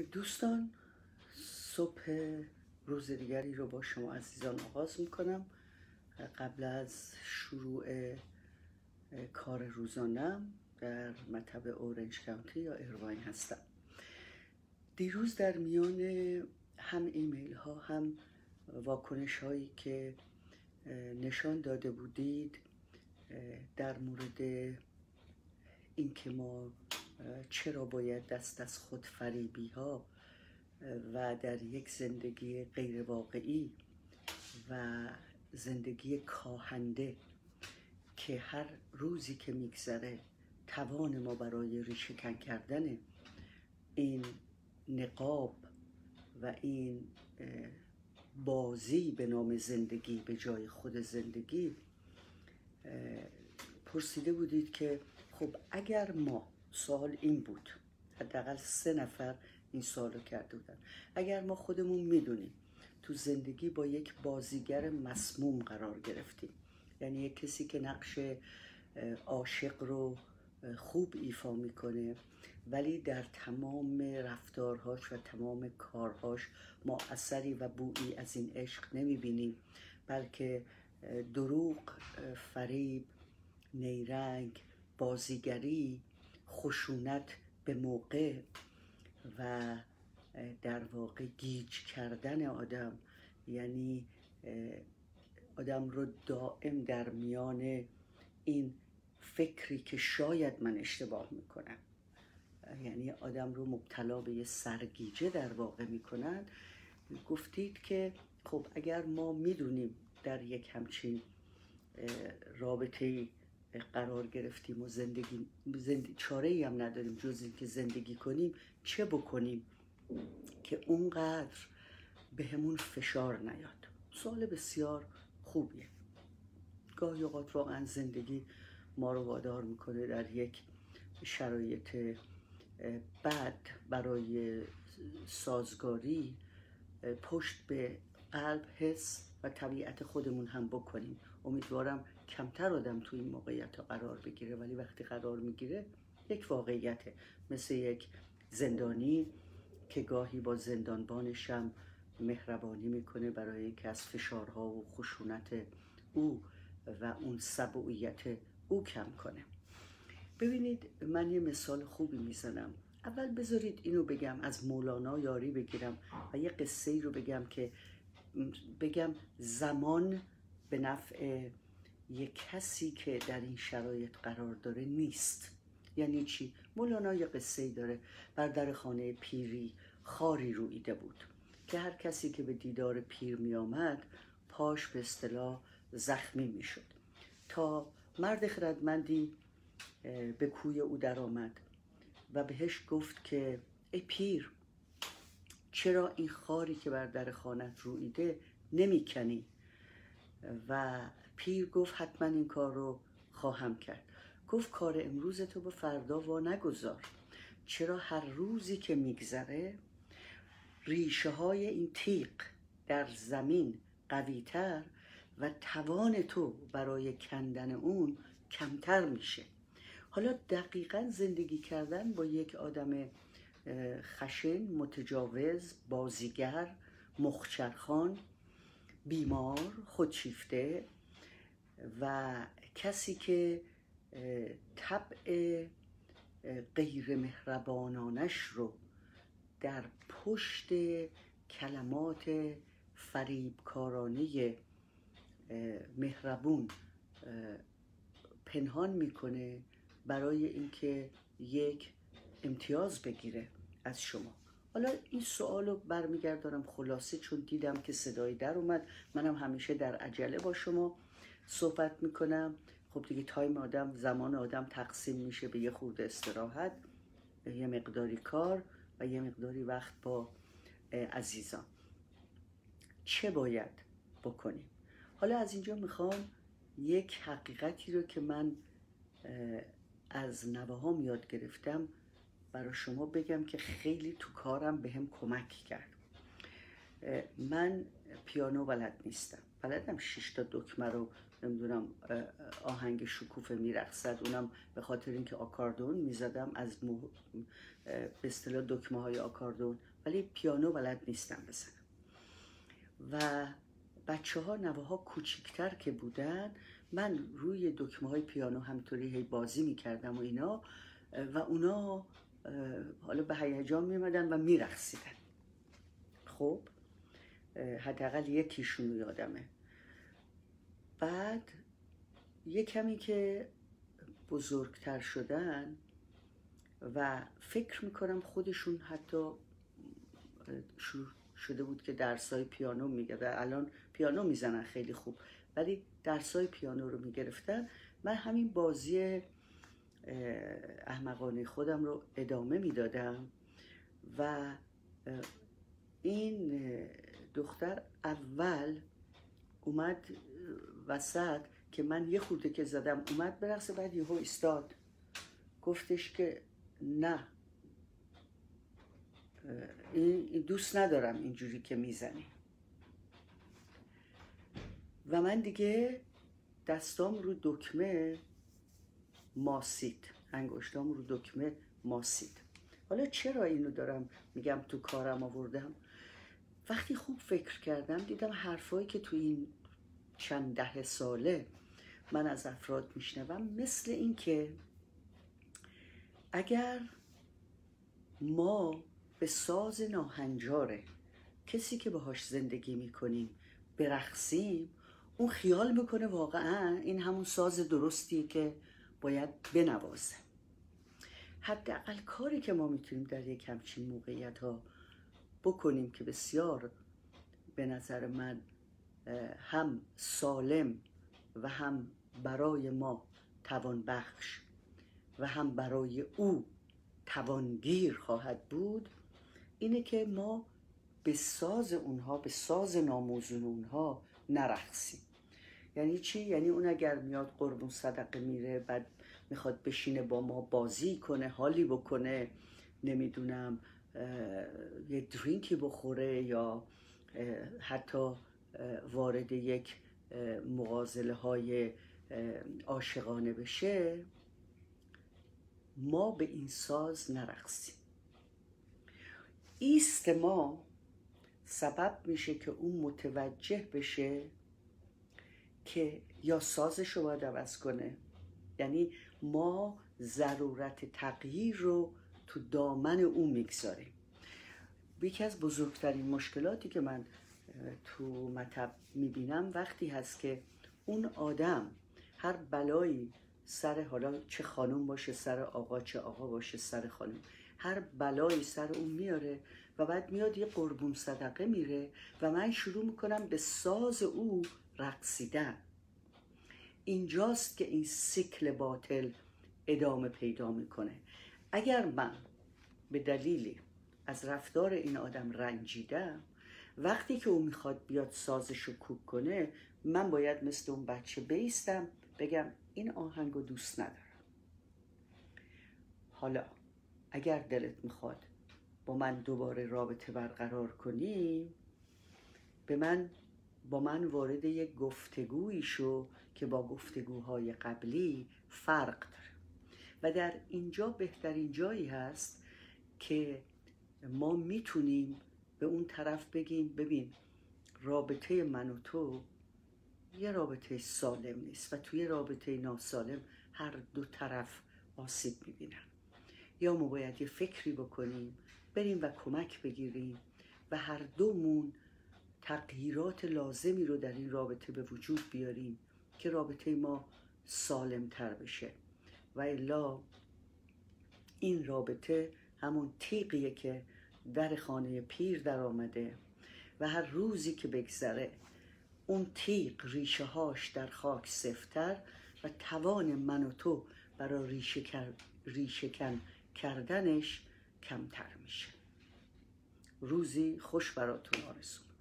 دوستان صبح روز دیگری رو با شما عزیزان آغاز می‌کنم. قبل از شروع کار روزانم در مطب اورنج کانتی یا ایرواین هستم. دیروز در میان هم ایمیل ها هم واکنش هایی که نشان داده بودید در مورد اینکه ما چرا باید دست از خود فریبی ها و در یک زندگی غیر واقعی و زندگی کاهنده که هر روزی که میگذره توان ما برای ریشهکن کردن این نقاب و این بازی به نام زندگی به جای خود زندگی پرسیده بودید که خب اگر ما سوال این بود. حداقل سه نفر این سوالو کرده بودن. اگر ما خودمون می‌دونیم تو زندگی با یک بازیگر مسموم قرار گرفتیم یعنی یک کسی که نقش عاشق رو خوب ایفا می‌کنه ولی در تمام رفتارهاش و تمام کارهاش ما اثری و بویی از این عشق نمی‌بینیم بلکه دروغ فریب نیرنگ بازیگری خشونت به موقع و در واقع گیج کردن آدم یعنی آدم رو دائم در میان این فکری که شاید من اشتباه می‌کنم. یعنی آدم رو مبتلا به یه سرگیجه در واقع می‌کنن گفتید که خب اگر ما می‌دونیم در یک همچین رابطه قرار گرفتیم و زندگی زند... چاره ای هم نداریم جز اینکه زندگی کنیم چه بکنیم که اونقدر به همون فشار نیاد؟ سوال بسیار خوبیه. گاهی اوقات واقعا زندگی ما رو وادار می‌کنه در یک شرایط بد برای سازگاری پشت به قلب حس و طبیعت خودمون هم بکنیم. امیدوارم کمتر آدم تو این موقعیت قرار بگیره ولی وقتی قرار می‌گیره یک واقعیته. مثل یک زندانی که گاهی با زندانبانش هم مهربانی می‌کنه برای اینکه از فشارها و خشونت او و اون سبوعیت او کم کنه. ببینید من یه مثال خوبی می‌زنم. اول بذارید اینو بگم از مولانا یاری بگیرم و یه قصه ای رو بگم که بگم زمان به نفع یک کسی که در این شرایط قرار داره نیست. یعنی چی؟ مولانا یه قصه داره. بر در خانه پیری خاری رویده بود که هر کسی که به دیدار پیر می آمد پاش به اصطلاح زخمی می شد تا مرد خردمندی به کوی او در آمد و بهش گفت که ای پیر چرا این خاری که بر در خانت رویده نمی‌کنی؟ و پیر گفت حتما این کار رو خواهم کرد. گفت کار امروز تو به فردا وا نگذار. چرا هر روزی که میگذره ریشه های این تیغ در زمین قویتر و توان تو برای کندن اون کمتر میشه. حالا دقیقا زندگی کردن با یک آدم خشن متجاوز بازیگر مخچرخان بیمار خودشیفته و کسی که طبع غیر مهربانانش رو در پشت کلمات فریبکارانه مهربون پنهان می‌کنه برای اینکه یک امتیاز بگیره از شما. حالا این سوال رو برمیگردارم خلاصه چون دیدم که صدایی در اومد. منم همیشه در عجله با شما. صحبت می‌کنم. خب دیگه تایم آدم زمان آدم تقسیم میشه به یه خورده استراحت یه مقداری کار و یه مقداری وقت با عزیزان. چه باید بکنیم؟ حالا از اینجا می‌خوام یک حقیقتی رو که من از نوه یاد گرفتم برای شما بگم که خیلی تو کارم به هم کمک کرد. من پیانو بلد نیستم. بلدم شش تا دکمه رو نمی‌دونم آهنگ شکوفه میرقصد. اونم به خاطر اینکه آکاردون می‌زدم از به اصطلاح دکمه های آکاردون ولی پیانو بلد نیستم بزنم. و بچه ها نوه ها کوچیکتر که بودن من روی دکمه های پیانو همطوری هی بازی می‌کردم و اینا و اونا حالا به هیجان میمدن و میرخصیدن خب حداقل یکیشون یادمه. بعد یه کمی که بزرگتر شدن و فکر می‌کنم خودشون حتی شده بود که درسای پیانو میگه و الان پیانو می‌زنن خیلی خوب ولی درسای پیانو رو می‌گرفتن. من همین بازی احمقانه خودم رو ادامه می‌دادم و این دختر اول اومد وسط که من یه خورده که زدم اومد برقصه بعد یهو استاد گفتش که نه. این دوست ندارم اینجوری که می‌زنی. و من دیگه دستام رو دکمه ماسید. انگشتام رو دکمه ماسید. حالا چرا اینو دارم میگم تو کارم آوردم؟ وقتی خوب فکر کردم دیدم حرفایی که تو این چند ده ساله من از افراد میشنوم مثل اینکه اگر ما به ساز ناهنجاره کسی که باهاش زندگی می‌کنیم برقصیم اون خیال می‌کنه واقعا این همون ساز درستیه که باید بنوازه. حداقل کاری که ما می‌تونیم در یک همچین موقعیت ها بکنیم که بسیار به نظر من هم سالم و هم برای ما توان بخش و هم برای او توانگیر خواهد بود اینه که ما به ساز اونها به ساز ناموزون اونها نرخصیم یعنی چی؟ یعنی اون اگر میاد قربون صدقه میره بعد می‌خواد بشینه با ما بازی کنه حالی بکنه نمی‌دونم یه درینکی بخوره یا حتی وارد یک مغازله های عاشقانه بشه ما به این ساز نرقصیم. ایست ما سبب میشه که اون متوجه بشه که یا سازش رو باید عوض کنه. یعنی ما ضرورت تغییر رو تو دامن او می‌گذاریم. یکی از بزرگترین مشکلاتی که من تو مطب می‌بینم وقتی هست که اون آدم هر بلایی سر حالا چه خانم باشه سر آقا چه آقا باشه سر خانم هر بلایی سر اون میاره و بعد میاد یه قربون صدقه میره و من شروع می‌کنم به ساز او رقصیدن. اینجاست که این سیکل باطل ادامه پیدا می‌کنه. اگر من به دلیلی از رفتار این آدم رنجیدم وقتی که او می‌خواد بیاد سازش رو کوک کنه من باید مثل اون بچه بیستم بگم این آهنگ رو دوست ندارم. حالا اگر دلت می‌خواد با من دوباره رابطه برقرار کنی به من با من وارد یک گفتگویی شو که با گفتگوهای قبلی فرق داره. و در اینجا بهترین جایی هست که ما می‌تونیم به اون طرف بگیم ببین رابطه من و تو یه رابطه سالم نیست و توی رابطه ناسالم هر دو طرف آسیب می‌بینن. یا ما باید یه فکری بکنیم بریم و کمک بگیریم و هر دومون تغییرات لازمی رو در این رابطه به وجود بیاریم که رابطه ما سالم تر بشه. و الا این رابطه همون تیقیه که در خانه پیر در آمده و هر روزی که بگذره اون تیق ریشه هاش در خاک سفتر و توان من و تو برای ریشه, ریشه کن کردنش کمتر میشه. روزی خوش براتون آرزو